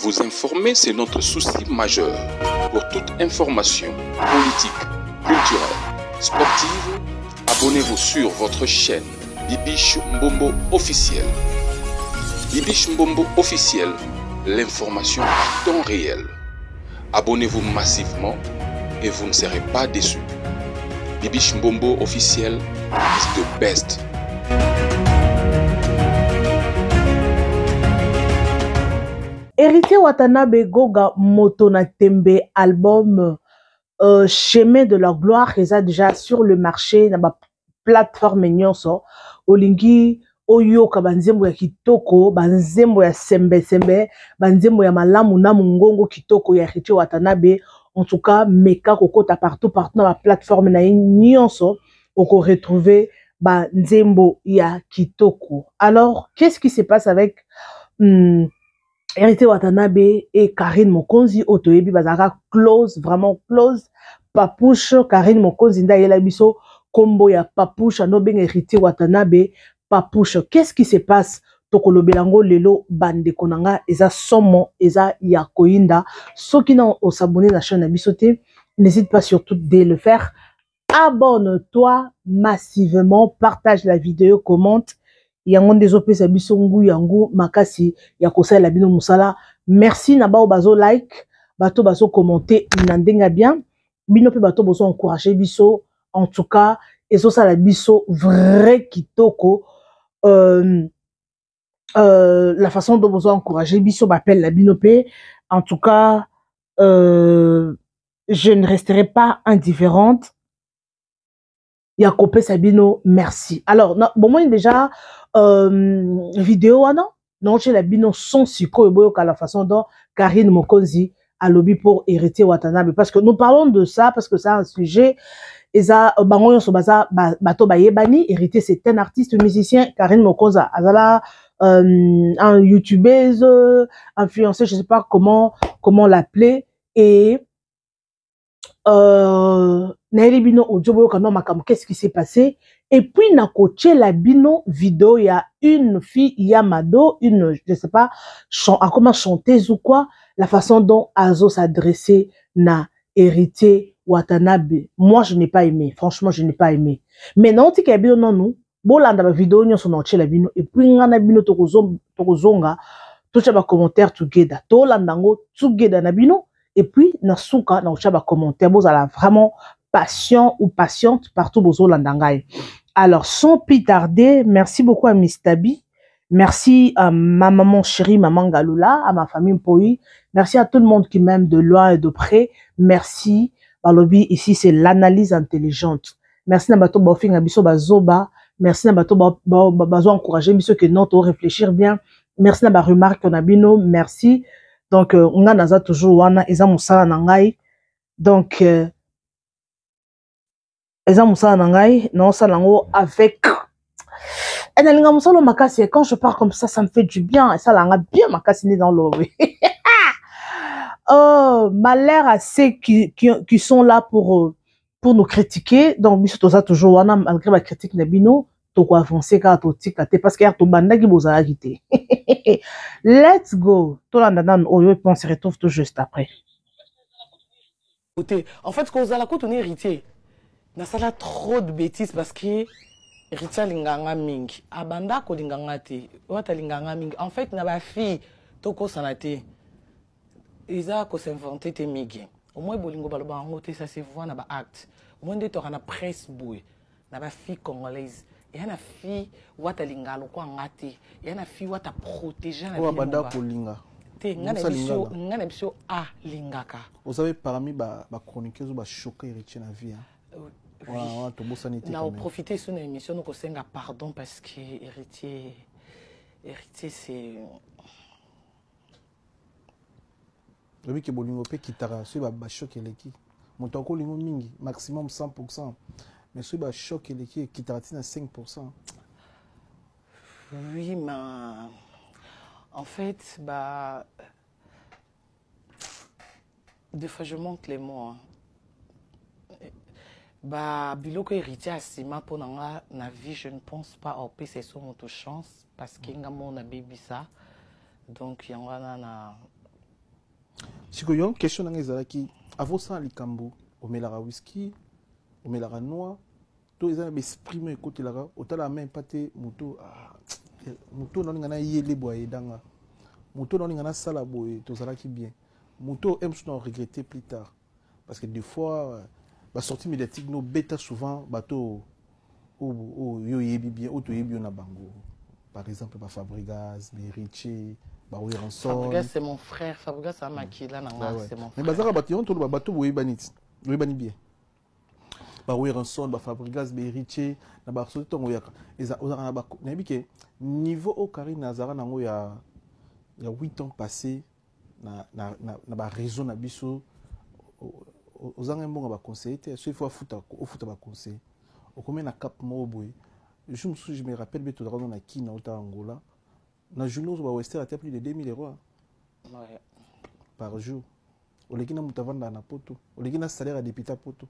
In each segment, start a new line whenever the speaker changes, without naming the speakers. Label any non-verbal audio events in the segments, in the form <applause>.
Vous informer, c'est notre souci majeur. Pour toute information politique, culturelle, sportive, abonnez-vous sur votre chaîne Bibiche Mbombo officiel. Bibiche Mbombo officiel, l'information en temps réel. Abonnez-vous massivement et vous ne serez pas déçus. Bibiche Mbombo officiel is the best.
Héritier watanabe goga moto na tembe album euh, chemin de la gloire eza déjà sur le marché na baplateforme nyonso. Olingi oyoka banzembo ya kitoko banzembo ya sembesembe banzembo ya malamu na mongongo kitoko ya watanabe. En tout cas meka kokota partout partout na baplateforme na ye nyonso okoretrouve banzembo ya kitoko. Alors qu'est-ce qui se passe avec hum, hérité watanabe et karine mokonzi oyo toyebi bazalaka close vraiment close. Papouche karine mokonzi nde ayela biso nkombo ya papouche anobenga hérité watanabe papouche. Qu'est-ce qui se passe? Tokolobela yango lelo bandeko na nga eza somo eza ya koyinda. Soki na osabone na chaîne na n'hésite pas surtout de le faire. Abonne-toi massivement partage la vidéo commente yango nde ezopesa biso ngu makasi ya kosalela bino mosala. Merci na bao bazo like bato bazo commente na ndenge bien. Bino mpe bato bozo encourage biso. En tout cas ezosala biso vrai kitoko. Euh, euh, la façon dont bozo encourage biso bapele na bino en tout cas euh, je ne resterai pas indifférente. Ya kopesa bino merci. Alors bomoni déjà euh, vidéo wana naotyela bino son sikoyo boyoka la façon dont karine mokonzi alobi pour héritier watanabe. Parce que nous parlons de ça parce que c'est un sujet eza bango nyonso baza bato bayebani héritier c'est un artiste musicien karine mokonzi. Azala euh, un youtubeuse influenceur je sais pas comment comment l'appeler et euh, nayeli bino audio boyoka no makambo qu'est-ce qui s'est passé? Et puis nakotiela bino video ya une fille yamado une je sais pas comment chanteuse ou quoi la façon dont azo s'adresser na héritier watanabe. Moi je n'ai pas aimé. Franchement je n'ai pas aimé. Mais naotika ya bino nanu bolanda bavideo nyonso naotiela bino. Et puis nga na bino tokozonga totya bacommentaire together. Tolanda yango together na bino et puis na suka naotya bacommentaire bozala vraiment patient ou patiente partout bozolanda ngai alors sans plus tarder merci beaucoup à Miss Tabi merci à ma maman chérie maman Galula à ma famille Mpoi merci à tout le monde qui m'aime de loin et de près merci balobi ici c'est l'analyse intelligente merci na bato baofinga biso bazoba merci na bato bazo encourager biso que non réfléchir bien merci na ba remarque na bino merci donc euh, nga naza toujours wana eza mosala na ngai. Donc euh, eza mosala na ngai naosala yango avec. Nalinga mosala makasi quand je pars comme ça ça me fait du bien. Esalanga bien makasi nde dans lobe <laughs> oh malheur à ceux qui, qui, qui sont là pour, pour nous critiquer. Donc biso toza toujours wana malgré bacritique na bino tokoavance kaka totika te parce que yar tobandaki bozalaki te. <laughs> Let's go. Tolanda nanu. Oyo et on se retrouve tout juste après.
En fait kozala kutu ni héritier. Nasala trop de bêtises parce que héritier alinganga mingi. Abanda kolinganga te. Oyo atalinganga mingi. En fait na bafille tokosana te. Eza kosinvente te mingi. Omoi bolingo baloba yango te. Ça se voit na baacte omoi nde toka na presse boye. Na bafille congolaise eya na fille watalinga lokwa nga te eya na fille wata protege na
banda kolinga.
Te nga na biso alingaka
ozabe parmi bachroniqueuse bachoke héritier na vie wana tobosani te
na oprofite so na émission nokosenga pardon parce que héritier héritier c'est
lobi ke bolingo mpe kitaka soki bashoke eleki moto akolingo mingi? Maximum 100 mais soki bashoke eleki ekitaka ntina 5
oui mais en fait bah des fois je manque les mots bah biloko héritier ya nsima mpo na nga na vie je ne pense pas opesa eso moto chance parce que nga mo nabebisa donc yango wana na
sikoyo question na ngai ezalaki avosala likambo omelaka whisky omelaka noir to eza na baesprit mo ekotelaka otalaka mai mpa te moto ah, moto naolinga nayele boye ayedanga moto naolinga nasala boye tozalaki bien. Moto aime souvent regretter plus tard. Parce que des fois euh, basortie médiatique nobeta souvent bato oyo oyo yo oyebi bien oyo toyebi yo na bango. Par exemple bafabregas beriche baweranson
Fabregas, c'est mon frère. Maquilla,
Ouais, ouais.
c'est mon
mais
frère.
bazaka bato yango toloba bato boyebani ti boyebani bien baweranson bafabregas beriche na basoki ntongo oyaka ozalaka na nayebi ke niveau oyo karine azalaka nango ya ya 8 ans passé na, na, na, na baréseau na biso ozanga mbongo baconseiller te so ifo ofuta baconseiller okomi na cap moko boye. Jour mosusu je me rappelle mpe tozalaka na kina otala angola. Na journée ozo bawester ata plus de 2000 euros hein.
Ouais.
par jour. Oleki na moto avandaka na poto. Oleki na salaire ya député poto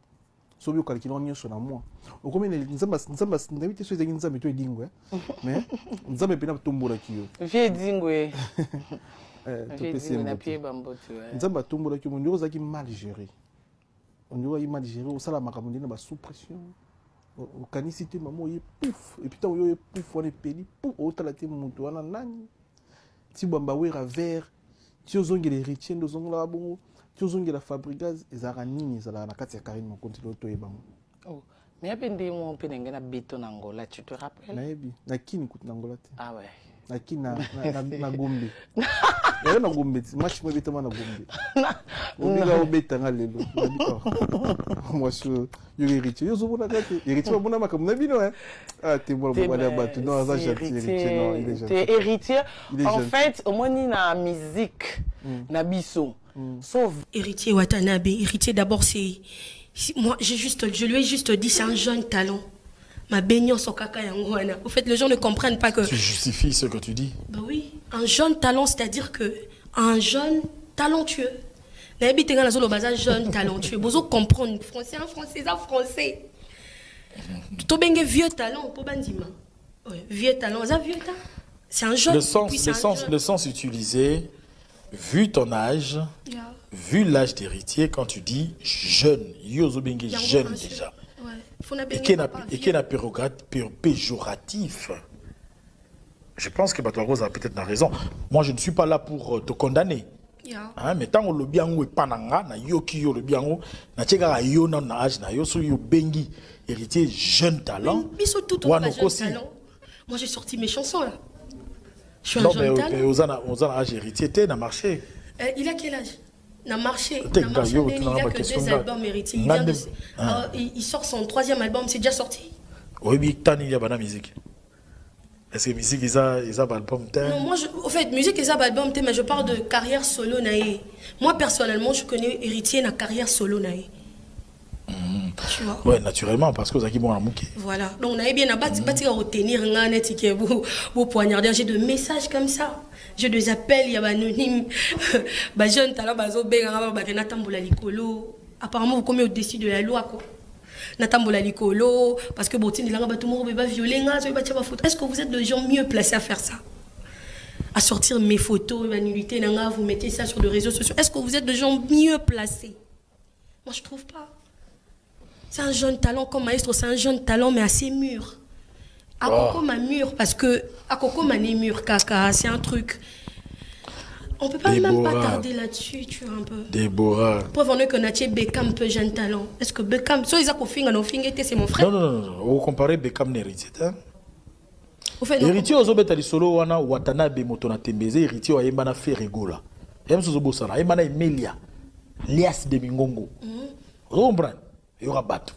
soki okalkile ngo nyonso na mwa okomi nzambe te so ezalaki nzambe to edingo eh? <laughs> mais nzambe mpena atombolaki yo.
Vieux dingwe. <laughs>
Eh, nzambe atombolaki yo mondiro ozalaki mal géré. Ondiro ozalaki mal géré osala makambo ndenge na basous pression. O- okanisi te mama oye pouf epuis ntango yo oye pouf wana epeli pouf otala te moto wana nani. Ti bwamba wera vert ti ozongela héritier nde ozongolaka bongo soki ozongela fabrigase ezalaka nini ezalaka na kati ya karine mokontile oyo toyeba ngo
oh. mais ya mpe nde mo mpe na ngai na beto na ngola tu te rappele
nayebi na kini kutu na ngola te
ah ouais.
Nakini na, na, na, na gombe <laughs> yayo na gombe ti match mo ebetama na gombe obika obetanga lelo. Mwasi oyo yo héritier yo ozobonaka te héritier babona makambo na bino eh? ah
T'es
mobali ya bato non aza héritier non il est
héritier.
gentil
T'es héritier.
Il est
En fait, au moins, na musique, na biso. Sauf
Héritier Watanabe, héritier d'abord c'est c'est- moi j'ai juste je lui ai juste dit c'est un jeune talent. Ma baignance au kaka. Au fait les gens ne comprennent pas que
Tu justifies ce que tu dis.
bah oui, un jeune talent c'est-à-dire que un jeune talentueux. Nayebi tenga nazo lo baza jeune talentueux. Bozo comprendre français un français un français. To benge vieux talent po bandima. Vieux talent, ça vieux talent. C'est un jeune.
Le sens, le sens,
jeune.
le sens utilisé, vu ton âge,
Yeah.
vu l'âge d'héritier, quand tu dis jeune, Yozo Bengue
Yango,
jeune déjà. Et n'a péjorat- pé- péjoratif. Je pense que Batouagos a peut-être raison. Moi, je ne suis pas là pour euh, te condamner.
Yeah.
Hein, mais tant que le bien ou pas nanga, na yo ki yo le bien ou, na tcheka yo na na âge na yo so yo bengi héritier jeune talent.
Biso tout
Wana
au jeune talent. Moi j'ai sorti mes chansons là. Je suis un
Non mais
jeune
mais
talent.
aux ana aux ana âge héritier t'es na marché.
Euh, il a quel âge? N'a marché. N'a
tu
il a que deux albums héritiers. Il,
Nga
vient de...
de-
Euh, il, il sort son troisième album, c'est déjà sorti.
Oui, mais tani ya bana musique. Est-ce que musique ils a ils a album
Non, moi, je, au fait, musique mais je parle de carrière solo. Naïe. Moi, personnellement, je connais héritier na carrière solo. Naïe. Tu vois?
Ouais, naturellement parce que vous avez bon amour.
Voilà. Donc, on a bien à retenir un est vous vous poignarder. J'ai des messages comme ça. J'ai des appels, il y a des anonymes. <laughs> Bah, jeune talent, bah, benga, bah. Apparemment, vous commettez au-dessus de la loi, quoi. Natambola likolo. Parce que, bon, tout le monde, bah, violer, photo. Est-ce que vous êtes des gens mieux placés à faire ça? À sortir mes photos, ma nullité, vous mettez ça sur les réseaux sociaux. Est-ce que vous êtes des gens mieux placés? Moi, je trouve pas. C'est un jeune talent comme maestro, c'est un jeune talent, mais assez mûr. Akoko ma mûr, parce que Akoko ma né mûr, caca, c'est un truc. On peut pas même pas
Déborah.
tarder là-dessus, tu vois, un peu.
Déborah.
Preuve en est que Natie Beckham peut jeune talent. Est-ce que Beckham, so ils ont finger non finger, c'est mon
Non
frère.
non non non, vous comparez Beckham na héritier hein.
Non,
héritier ozobeta lisolo wana watanabe moto na tembeze héritier ayemba na ferigola yem sozo bosana ayemba na emelia lias de mingongo ozokomprendre eyoka bato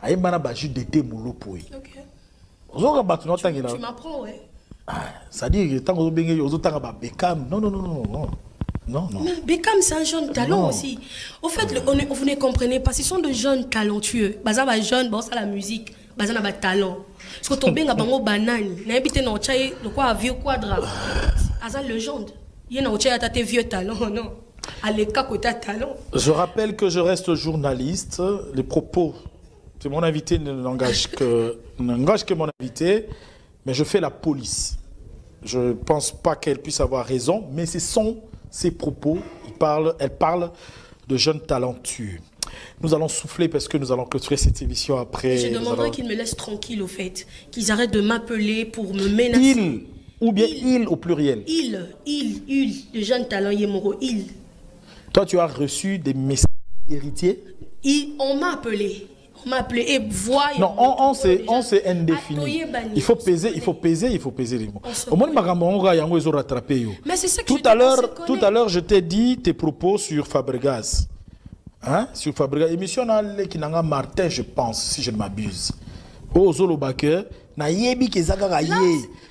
ayemba na bajus d'été molopo ye
Ok.
Ozoyoka bato
Tu m'apprends, ouais.
c'est-à-dire ntango ozobenge ozotanga babekam non non non non non non non
Mais Beckham, c'est un jeune talent
Non.
aussi. Au fait, le- on vous ne comprenez pas, ce sont de jeunes talentueux. Baza ba jeune, bon, ça la musique, baza na ba talent. Parce que bango <laughs> banane, na habité na ochai, le quoi vieux quadra. Aza légende. Na vieux talent, <laughs> non. Aleka kota talent.
Je rappelle que je reste journaliste. Les propos de mon invité ne n'engagent que, que mon invité, mais je fais la police. Je ne pense pas qu'elle puisse avoir raison, mais ce sont ses propos. Il parle, elle parle de jeunes talentueux. Nous allons souffler parce que nous allons clôturer cette émission après.
Je
nous
demanderais
allons-
qu'ils me laissent tranquille, au fait. Qu'ils arrêtent de m'appeler pour me menacer.
Il, ou bien il au pluriel.
Il, il, il, de jeunes talents Yemoro, il.
Toi, tu as reçu des messages héritiers
il on m'a appelé. On m'a appelé et voix.
Non, on, on c'est indéfini. Il faut peser, il faut peser, il faut peser les mots. Au moins, on va rattraper.
Mais c'est ça que
Tout à l'heure, tout à l'heure, je t'ai dit tes propos sur Fabregas. Hein? Sur Fabregas. Émission le kinanga Martin, je pense, si je ne m'abuse. Oh, Zolo Baker. Na yebi ke zaka ye.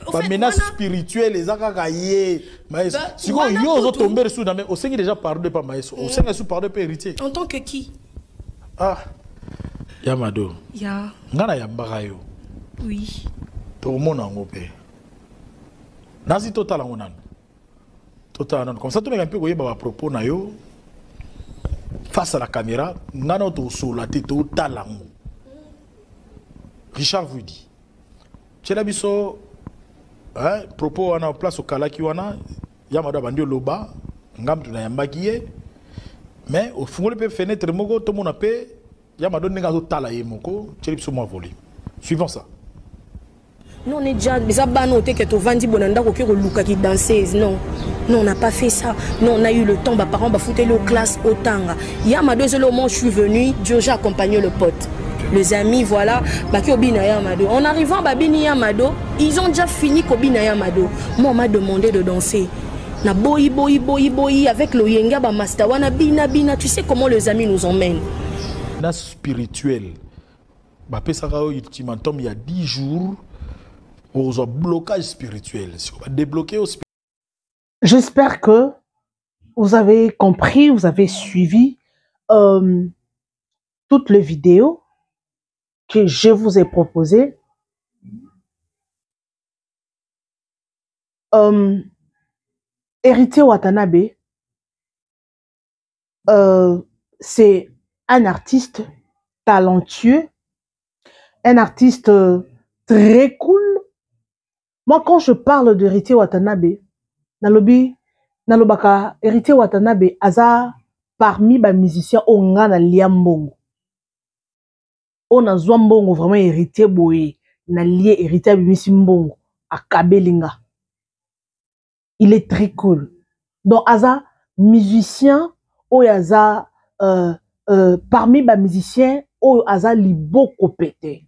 au
Ba
fait,
menace
wana-
spirituelle ezaka ye. Maestro.
Ba-
Siko
wana
yo ozo
kutu-
tomber sous na mais osengi déjà pardonner pas maestro. Osengi sous pardonner pas héritier.
En tant que qui?
Ah. Yamado.
Ya,
Ngana yambaka yo?
oui.
tokomona yango mpe. Nazi totala yango nano totala comme ça tomeka mpe koyeba bapropos na yo. Face à la caméra nga nao tosola te totala yango. Richard vudi tiela biso eh, propos wana place okalaki wana ya mado abandi oloba nga mutu nayambaki ye. Mais ofungoli mpe fenêtre moko tomona mpe ya mado ndenge azotala ye moko tieli biso mwa volume suivant ça
Non, on est déjà. Mais ça, bah, non, t'es que tu vends bonanda, ok, relouka qui danseuse. Non. Non, on n'a pas fait ça. Non, on a eu le temps, parents, bah, foutre le classe au tanga. Hier, ma deux au moment où je suis venu, Dieu, j'ai accompagné le pote. Les amis, voilà, qui obina Yamado. En arrivant, bah, Bini Yamado, ils ont déjà fini Kobina Yamado. Moi, on m'a demandé de danser. Na boy, boy, boy, boy, avec le yenga, bah, master, wana, bina, bina. Tu sais comment les amis nous emmènent.
Na spirituel bapesaka oyo ultimatum il y a 10 jours ozwa blocage spirituel. Siko badébloke yo spi-
J'espère que vous avez compris, vous avez suivi euh, toutes les vidéos que je vous ai proposées. Euh, Héritier Watanabe, euh, c'est un artiste talentueux, un artiste euh, très cool. Moi, quand je parle d'Héritier Watanabe, nalobi nalobaka héritier watanabe aza parmi bamusicien oyo nga nalia mbongo. Oyo nazwa mbongo vraiment héritier boye nalie héritier abimisi mbongo akabeli nga il est très cool. Donc aza musicien oyo aza euh, euh, parmi bamusicien oyo aza liboko pete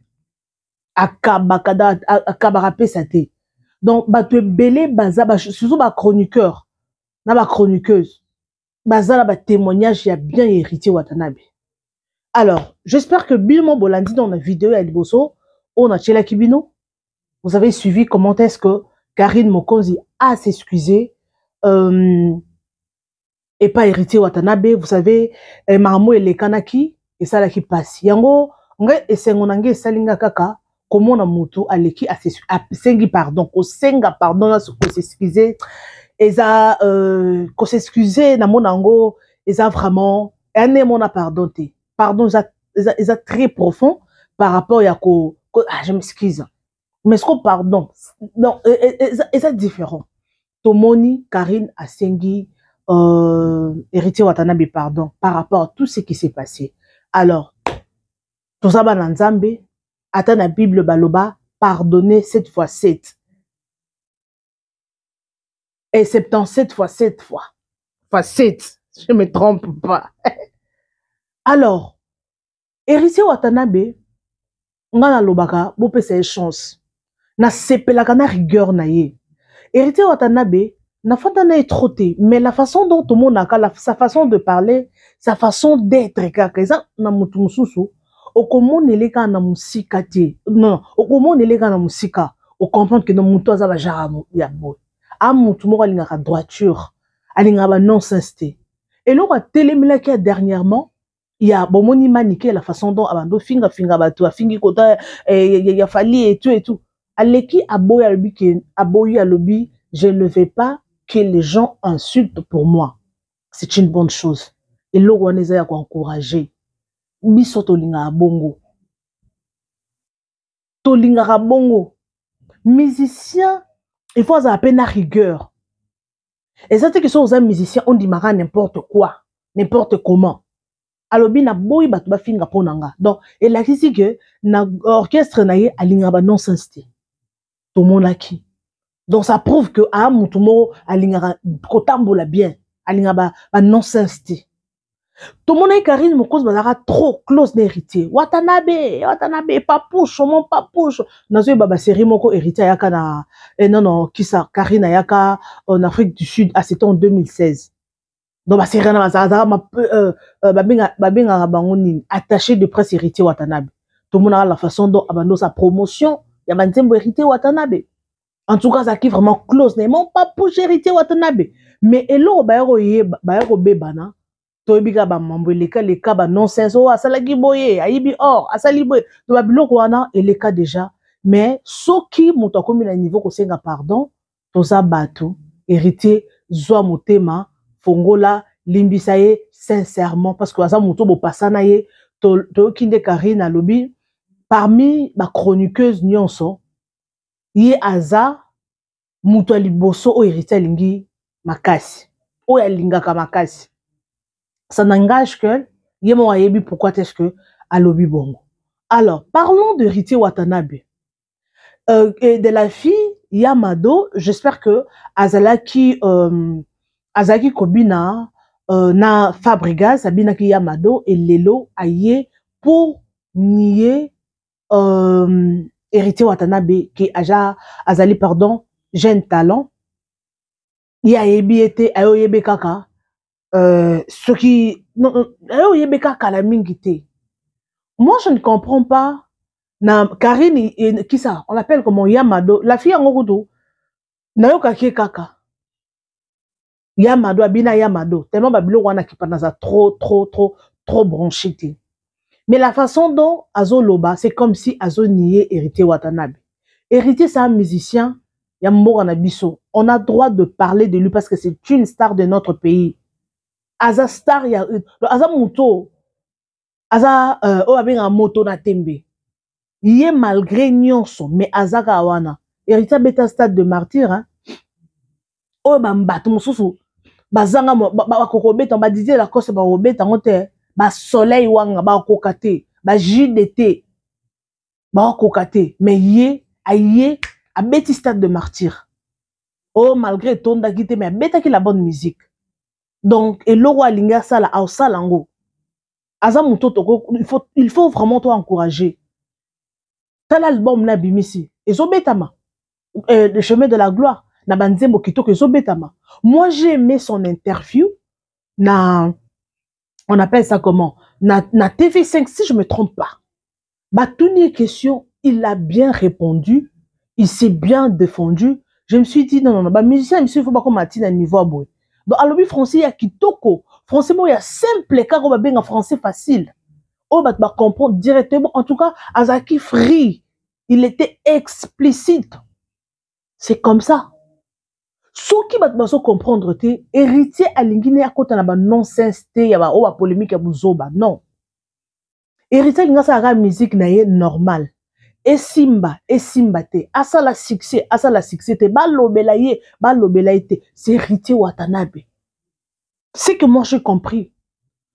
akabaka apesa te donc bato ebele baza ba- surtout bachroniqueur na bachroniqueuse baza na batémoignage ya bien ya héritier watanabe. Alors j'espère que bino bolandi dans na vidéo liboso oyo natielaki bino vous avez suivi comment est-ce que karine mokonzi a s'excusé euh, epa héritier watanabe vous savez eh, makambo elekanaki esalaki mpasi yango ngai esengo na ngai esali nga kaka komona motu aleki asengi pardon kosenga pardon na kosexcuse eza euh, kosexcuse namona yango eza vraiment ane mona pardon te pardon eza, eza, eza très profond par rapport ya ko, ko ah, je m'excuse. Mais ce pardon non eza, eza différent. Tomoni karine asengi euh, héritier watanabe pardon par rapport à tout ce qui s'est passé. Alors toza bana nzambe na bible baloba pardonner sept fois sept. Et 77 fois 7 fois. Fois 7 je me trompe pas. <laughs> Alors héritier watanabe nga nalobaka bopesa ye chance. Nasepelaka na rigueur na ye. Héritier watanabe nafanda na ye trop te mais la façon dont tomonaka la- sa façon de parler sa façon d'être kaka eza na motu mosusu okomonele kaka na mosika te non okomonele kaka na mosika ocomprendre ke no motu aza bajara ya mo- ya boye a motu moko alingaka droiture. Alingaka banonsense te eloko atelemelaki ya dernièrement ya bomoni manike la façon dont abando ofingafinga bato afingi kota eh, ya, fali etu etu aleki aboyi alobi ke aboyi alobi je ne veux pas que les gens insultent pour moi. C'est une bonne chose. Eloko wana eza ya koencourage biso tolingaka bongo. Tolingaka bongo. Musicien il faut azala mpe na rigueur. Eza te ke so oza musicien ondimaka n'importe quoi. N'importe comment. Alobi naboyi bato bafinga mpo na nga donc elakisi ke na orchestre na ye alingaka banonsens te tomonaki donc ça prouve que aa motu moko kotambola bien alingaka banonsens te tomonaki karine mokonzi bazalaka trop close na héritier watanabe watanabe papusho mon papusho nazoyeba basérie moko héritier ayaka na eh, non non kisa karine ayaka en afrique du sud ah, c'était en 2016 donc basérie wana bazalaka euh, euh, babengaka bango nini attaché de presse héritier watanabe. Tomonaka la façon dont abando sa promotion ya banzembo héritier watanabe en tout cas azalaki vraiment close. Na ye mon papusho héritier watanabe. Mais eloko baya koyeba baya kobebana toyebi kaka bamambo eleka leka banonsense oyo asalaki boye ayibi or. Asali boye to babiloko wana eleka deja mais soki moto akomi na niveau kosenga pardon toza bato héritier zwa motema fongola limbisa ye sincèrement parce que aza moto bopasa na ye toyoki nde karine alobi. Parmi bachroniqueuse nyonso ye aza moto ya liboso oyo héritier alingi makasi oyo alingaka makasi. Ça n'engage que ye moko ayebi pourquoi est-ce que alobi bongo. Alors parlons de Riti Watanabe. Euh, et de la fille Yamado j'espère que azalaki euh, azalaki kobina euh, na Fabregas abinaki Yamado et lelo aye pour nier euh, héritier Watanabe qui aja azali pardon jeune talent. Ye ayebi ete ayoyebi kaka. Euh, ce qui oyebi kaka la mingi te. Moi je ne comprends pas. Na karine qui ça? On l'appelle comment? Yamado. La fille yango kutu nayokaki kaka. Yamado abina yamado. Tellement babiloko wana kipana za trop trop trop trop branché te mais la façon dont azoloba c'est comme si azonier héritier watanabe. Héritier c'est un musicien ya mboka na biso. On a droit de parler de lui parce que c'est une star de notre pays. Aza star ya aza aza euh, abengaka moto na tembe ye malgré nyonso mais aza kaka wana héritier abeta stade de martyr bakobeta yango te basoleil wanga bakoka te. Bajude te. Bakoka te. Mais ye aye abeti stade de martyr. Oyo malgré etondaki te mais abetaki la bonne musique. Donc eloko alingi asala asala yango aza moto il faut, il faut vraiment to encourager. Tala album na abimisi ezobetama. Euh, le chemin de la gloire na banzembo kitoko ezobetama. Moi j'ai aimé son interview na on appelle ça comment? Na, na tv5 si je me trompe pas. Batuni question il a bien répondu il s'est bien défendu. Je me suis dit non non non bamusicien biso il faut bakoma ti na niveau ya boye donc alobi français ya kitoko. Français moko ya simple kaka oyo babenga français facile. Oyo bato bacomprendre directement. En tout cas azalaki free il était explicite. C'est comme ça soki bato bazocomprendre te héritier alingi ne akota na banonsense te ya oyo bapolémique ya bozoba. Non. Héritier alingi asalaka musique na ye normal. Esimba esimba te. Asala succès asala succès te. Balobela ye balobela ye te. C'est héritier watanabe. C'est que moi j'ai compris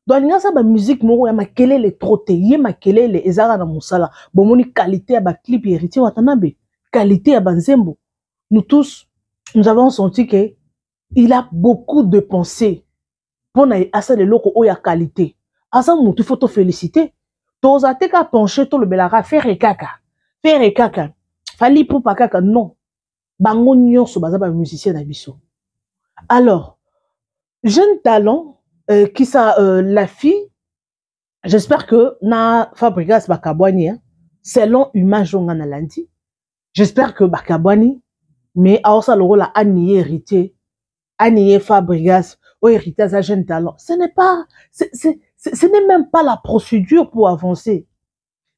donc alingi asala bamusike moko ya makelele tro te. Ye makelele ezalaka na mosala. Bomoni qualité baclip ya héritier watanabe. Qualité ya banzembo nous tous nous avons senti que il a beaucoup de pensées. Mpona asala eloko oyo ya qualité. Aza motu faut tofélicité toza te ka penche tolobelaka fere kaka fere kaka fali pupa kaka non. Bango nyonso baza bamusicien na biso alors jeune talent euh, ça euh, la fille j'espère que na fabrigas bakabwani hein, selon image onga na landi j'espère que bakabwani mais aosala lokola aniye héritier. Aniye fabrigas oyo héritier aza jeune talent. Ce n'est pas ce n'est même pas la procédure pour avancer.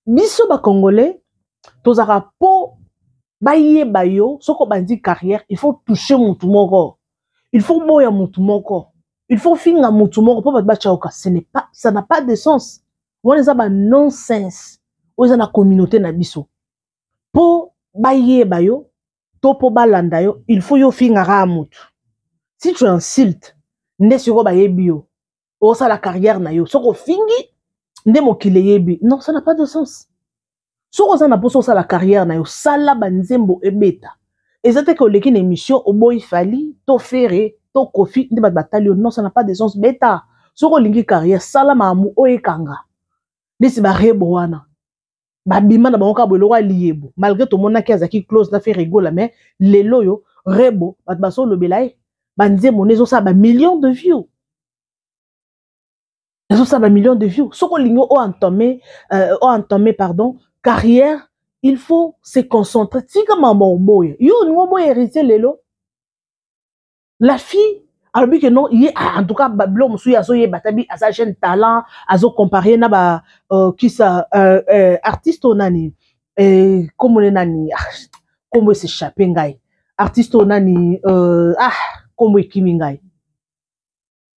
Biso bacongolais tozalaka mpo bayeba yo soki obandi carrière il faut toucher motu moko. Il faut boya motu moko. Il faut finga motu moko mpo bato batyaoka ce n'est pas ça n'a pas de sens. Wana eza banonsense oyo eza na communauté na biso. Mpo bayeba yo to mpo balanda yo il faut yo fingaka ya motu si tu insultes nde sikoyo bayebi yo osala carrière na yo. Soki ofingi nde mokili eyebi non ça n'a pas de sens. Soki oza na mposa osala carrière na yo sala banzembo ebeta eza te ke oleki na émission oboyi fali to fere to kofi nde bato batali yo non ça n'a pas de sens. Beta soki olingi carrière sala maamu oyo ekanga. Neti barebo wana babima na bango kaka boye eloko close na fe rigola mais lelo oyo rebo bato basolobela ye banzembo nde ezosala bamillion de view ezosala bamillion de view soki olingi oentame euh, pardon carrière il faut se concentrer. Tika mambo oboya yo olingi oboya héritier lelo la fille alobi ke non ye en tout cas biloko mosusu ye azoyeba tabi aza jeune talent azocompare na ba uh, kisa uh, uh, artiste oyo nani? Eh, kombo ne nani? Ah, kombo esechape ngai. Artiste oyo nani? Uh, ah kombo ekimi ngai.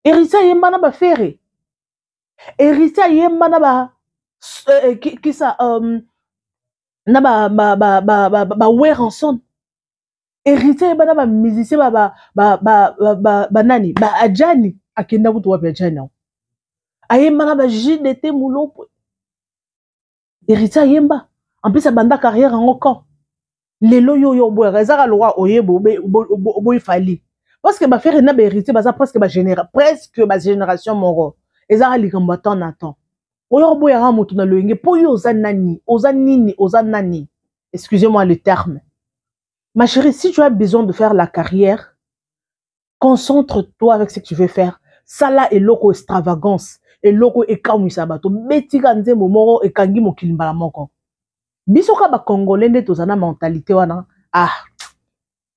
Héritier ayemba na bafere héritier ayemba na ba uh, kisa um, na ba ba ba ba ba, ba, ba weranson héritier bana bamusicien banani baajani akenda kutu wapi ajani awo ayemba na bajdt mulopwe héritier ayemba. En plus abanda carrière yango quand lelo yo oyo oboyaka ezaka lokwa oyeba oboyi fali parce que bafere na bahéritier baza presque presque bagénération moko ezaka likambo atan na temps oyo oboyaka moto na loyenge mpo yo oza nani? Oza nini? Oza nani? Excusez moi le terme Ma chérie, si tu as besoin de faire la carrière, concentre-toi avec ce que tu veux faire. Ça là est loco extravagance. Et loco ekamwisa bato. Betika nzembo moko ekangi mokili mbala moko. Biso ka ba congolais nde tozana mentalité wana. Ah.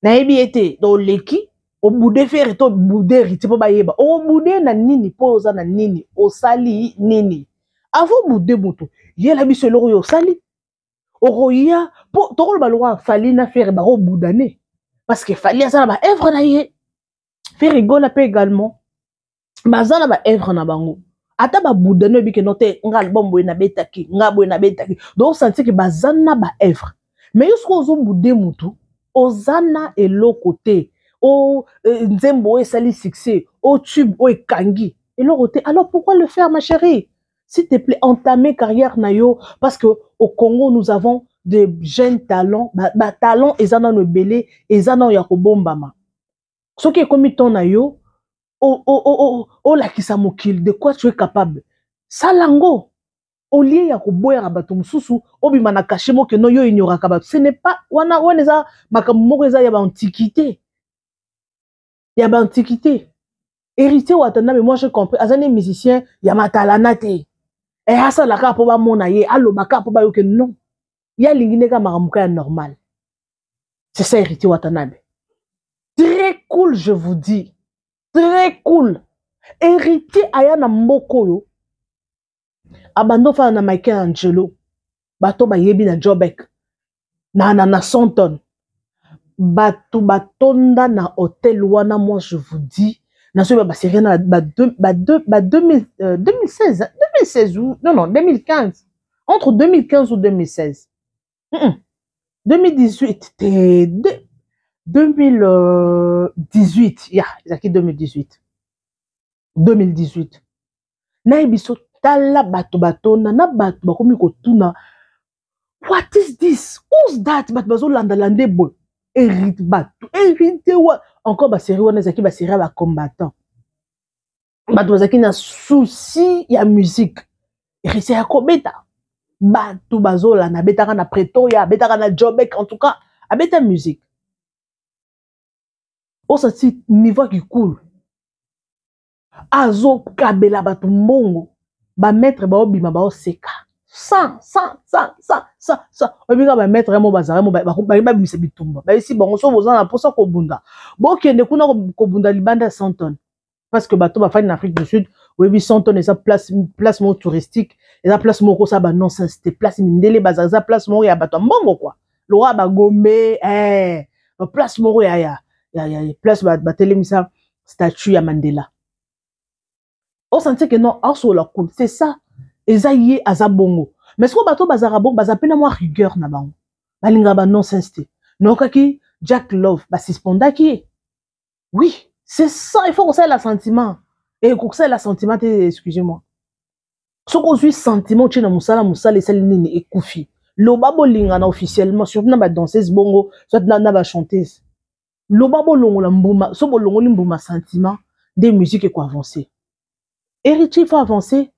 Nayebi ete do leki obude fere to bude riti po bayeba. Obude na nini po oza na nini? Osali nini? Avo bude mutu. Yela biso yo osali. Okoya mpo tokoloba lokwa fali na fere bakobudane parce que fali aza na baevre na ye. Fere igola mpe également. Baza na baevre na bango. Ata babudane oyebike no te nga album boye nabetaki nga boye nabetaki donc osanti ke baza na baevre. Mais yo soki ozobude mutu oza na eloko o nzembo oyo esali succès o tube oyo ekangi. Eloko te. Alors pourquoi le faire ma chérie? S'il te plaît, entamer carrière na yo parce que au Congo nous avons des jeunes talents, ba, ba talent ezana no belé, ezana ya kobombama. Soki ekomi ton na yo, o o o o o la kisa mokil, de quoi tu es capable? Salango. Au lieu ya koboya bato mususu, obima na caché mo que no yo ignoraka bato. Ce n'est pas wana wana eza makambo moko eza ya ba antiquité. Ya ba antiquité. Héritier Watanabe, moi je comprends, azane musicien ya matalana te. E asalaka mpo bamona ye alobaka mpo bayoke non. Ye alingi nde kaka makambo ya normal. C'est ça héritier watanabe. Très cool je vous dis. Très cool. Héritier aya na mboka oyo ofana na michael angelo. Bato bayebi na jobek na, na, na sonton. Bato batonda na hotel wana moi je vous dis. Nazoyeba basérie na ba 2016 2016 ou non non 2015 entre 2015 ou 2016 mm -mm. 2018 te 2018 ya ezalaki 2018 2018 nayebi so tala bato batonda na bato bakomi kotuna. What is this? Who's that? Bato bazolandalande boye. Hérite bato. Hérite wa encore basérie wana ezalaki basérie ya bacombattant bato bazalaki na susi ya musique. Héritier ya kobeta. Bato bazolanda abetaka na pretoria abetaka na jobek en tout cas abeta musique. Osati niveau kikulu azokabela bato mbongo. Bamaître baobima baoseka sans sans sans sans sans sans oyebika bamaître mo bazala mo babimisa bitumba. Bayesi bango so boza na mposa kobunda. Bokende kuna kobunda libanda ya tonnes parce que bato bafandi na afrique du sud oyebi tonnes eza place, moko touristique eza place moko osala banonsens te place mindele bazala eza place moko ya bato ya mbongo kua lokola bagombe eh, place moko ya, place batelemisa statue ya mandela. Osentir ke non aosola cool. C'est ça eza ye aza bongo. Mais sikoyo bato bazalaka bongo baza mpe na mwa rigueur na bango. Balingaka banonsens te. Nokaki jack love basuspendaki ye. Oui c'est ça il faut kosalela sentiment e kosalela sentiment te excusez-moi. Soki ozwi sentiment otie na mosala mosala esali nini ekufi loba bolingana officiellement surtout na badanseuse bongo soit na, na bachanteuse loba bolongola mbuma so bolongoli mbuma sentiment nde musique ekoavance héritier faut avancer.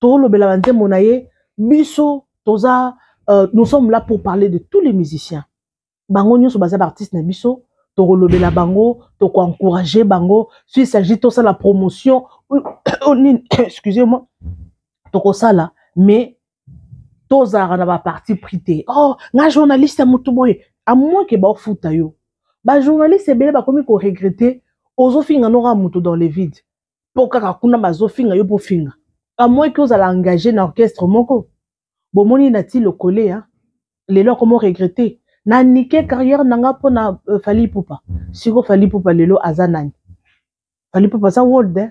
Tolobela banzembo na ye biso toza euh, nous sommes là pour parler de tous les musiciens. Bango nyonso baza baartiste na biso tokolobela bango tokoencourage bango. So il s'agit tosala promotion <coughs> nini <coughs> excusez-moi tokosala mais tozalaka na baparti pris te oh nga journaliste ya motu boye amoin ke baofuta yo. Bajournaliste ebele bakomi koregrete ozofinga noko ya motu dans le vide. Mpo kaka kuna bazofinga yo mpo finga. Amoin ke ozala engagé na orchestre moko. Bomoni na ti lokole ya lelo akomi oregrete na nike carrière na nga mpo na uh, fali pupa. Siko fali pupa lelo aza nani? Fali pupa aza world eh?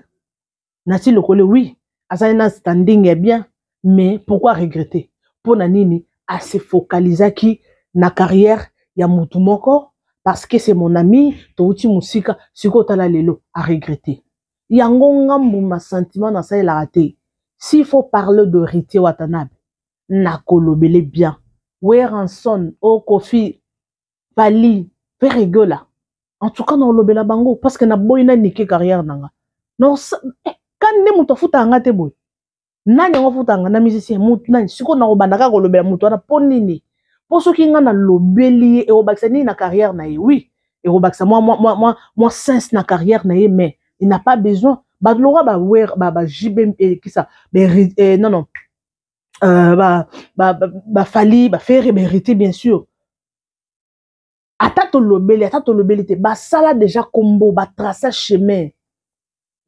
na ti lokole oui. Azali na standing ya bien mais pourquoi regretter? Mpo na nini ase focalizaki na carrière ya motu moko parce que c'est mon ami touti mosika sikoyo otala lelo aregrete yango ngambu masentiment nasalelaka te. S'il faut parler de ritier watanabe nakolobele bien weranson o kofi pali mpe regola en tout cas naolobela bango parce que naboyi nanike carrière nanga. Kani nde moto afutaka nga te boye nani yango afutaka na musicien nani sikoyo nakobanda kaka kolobela moto wana mpo nini? Mpo soki nga nalobeli ye ekobakisa nini na carrière na ye? Oui ekobakisa mwa, mwa, mwa, mwa, mwa sens na carrière na ye mais il n'a pas besoin. Balora bawer bajibe kisa eh, non non euh, bah, bah, bah, bah, fali, bah, faire mériter, bien sûr. Ata to lobeli, ata to lobeli te, bah, sala déjà combo, bah, tracer chemin.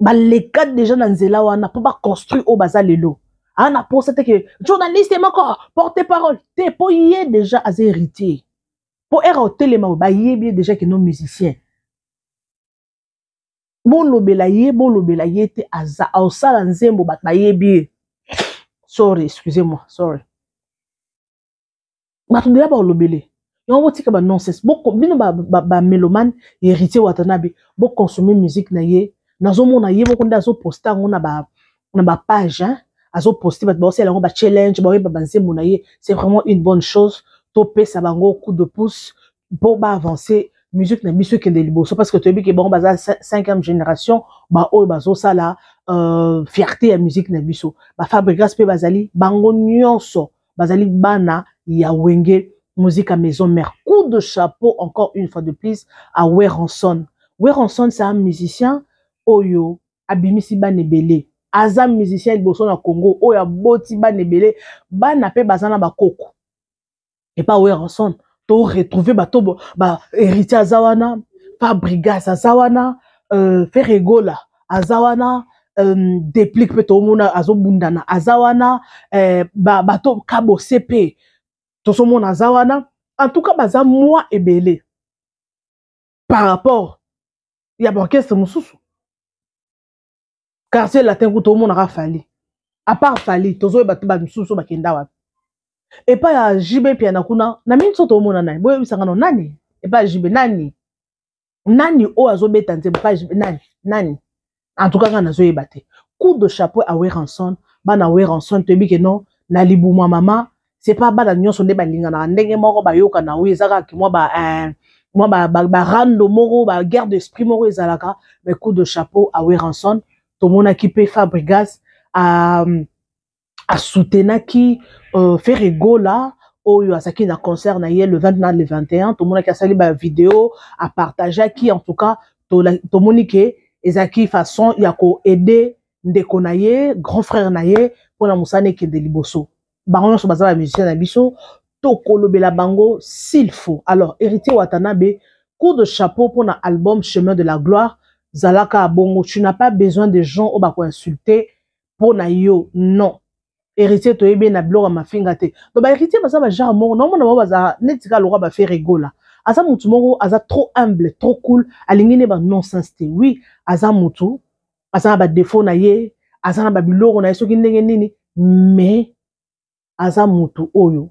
Bah, les cadres déjà dans Nzela, on a pas construit au bazar lelo. On a pensé que, journaliste est encore, porte-parole, te, pour y est déjà à héritier. Pour être au téléma, bah, y est bien déjà que nos musiciens. Bon lobela, y est, bon lobela, y est, aza, au sala nzembo, bah, bah, y est bien. Sorry excusez-moi sorry. Bato deya baolobele. Yango botika banonsense bino bamélomane ba, ba héritier watanabe boconsome musique na ye. Nazomona ye moko nde azoposte yango na bapage azoposte bato baosala yango bachallenge baoyeba banzembo na ye. C'est vraiment une bonne chose. Topesa bango coup de pouce mpo baavance musique na biso ekende liboso. Parce que toyebi ke bango baza cinquième génération baoyo bazosala euh, fierté ya musique na biso. Bafabrigas mpe bazali bango nyonso. Bazali bana ya wenge musique à maison mère. Coup de chapeau encore une fois de plus à weranson weranson c'est un musicien oyo abimisi bana ebele. Aza musicien liboso na congo oyo aboti bana ebele. Bana mpe baza na bakoko. Epa weranson to retrouve bato bahéritier aza wana fabrigas aza wana euh, feregola aza wana um, déplique mpe tomona azobundana aza wana eh, bato kabose mpe tozomona aza wana. En tout cas baza mwa ebele par rapport ya baorchestre mosusu. Quartier latin ku tomonaka fali. Apart fali tozoyeba te bamisusu bakenda wapi epai ya jibe piana kuna na mingi so tomona nani? Boyebisanga no nani? Epai ya jibe nani? Nani oyo azobeta nzembo? Epai ya jibe nani? Nani? Cas nga nazoyeba te. Coup de chapeau a weranson bana weranson toyebi ke non na libuma mama c'est pas bana nyonso nde balinganaka ndenge moko bayokana oyo eza kaka mwa ba eh, mwa barando moko baguerre d'esprit moko ezalaka. Mais coup de chapeau a weranson tomonaki mpe fabrigas asoutenaki uh, feregola oyo azalaki na concert na ye le 20 na le 21 tomonaki asali bavideo apartageaki en tout cas tomoni ke ezalaki façon ya koaide ndeko na ye grand frère na ye mpona mosala ekende liboso. Bango nyonso baza bamusicien na biso tokolobela bango s'il faut. Alors héritier watanabe coup de chapeau mpona album chemin de la gloire zalaka bongo tu n'as pas besoin de gens oyo bakoinsulte mpona yo non héritier toyebi na biloko ya mafinga te. To bahéritier baza bagenre moko. Naomona bango baza neti kaka lokwa bafe regola aza motu moko aza trop humble trop cool. Alingi ne banonsens te. Oui aza motu aza na badefo na ye. Aza na babiloko na ye. Soki ndenge nini? Mais aza motu oyo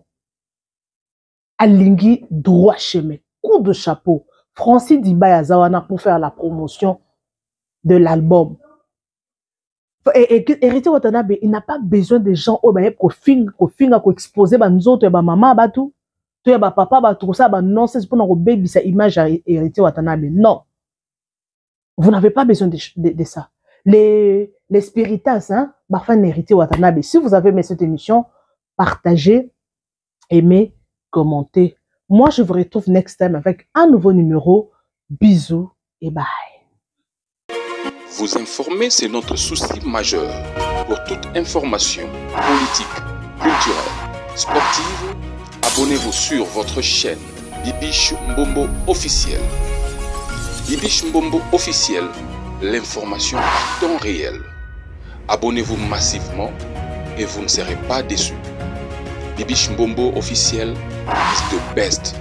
alingi droit chemin. Coup de chapeau. Francis dibay aza wana pour faire la promotion de l'album. Héritier Watanabe, il n'a pas besoin de gens oh, bah, kofinga kofinga koexposer banzoto ya bamama batu to ya bapapa batu kosala banonsense mpona kobebisa image ya Héritier Watanabe. Non. Vous n'avez pas besoin de, de, de ça. Les, les spiritas, hein, Bafan Héritier Watanabe, si vous avez aimé cette émission, partagez, aimez, commentez. Moi, je vous retrouve next time avec un nouveau numéro. Bisous et bye.
Vous informer, c'est notre souci majeur. Pour toute information politique, culturelle, sportive, abonnez-vous sur votre chaîne Bibiche Mbombo officiel. Bibiche Mbombo officiel, l'information à temps réel. Abonnez-vous massivement et vous ne serez pas déçus. Bibiche Mbombo officiel is the best.